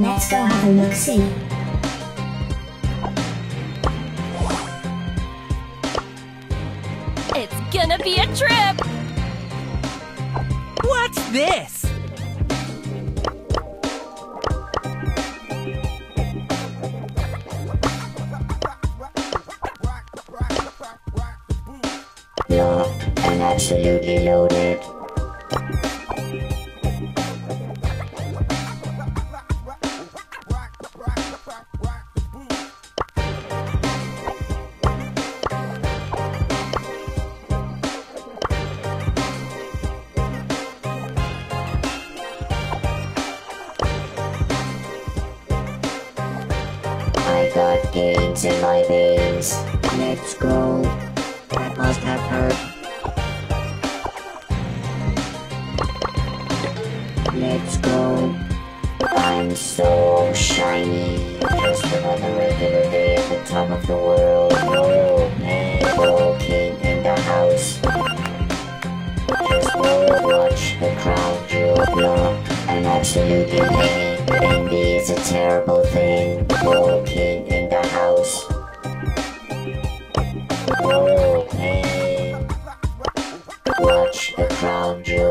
Let's go have a look see. It's gonna be a trip! What's this? Look, I'm absolutely loaded. I got gains in my veins. Let's go. That must have hurt. Let's go. I'm so shiny. Just another regular day at the top of the world. Man, Ball King in the house. Just watch the crown jewel block. I'm absolutely mad. Envy is a terrible thing. Ball King in the house. Oh man. Watch the crown jewel.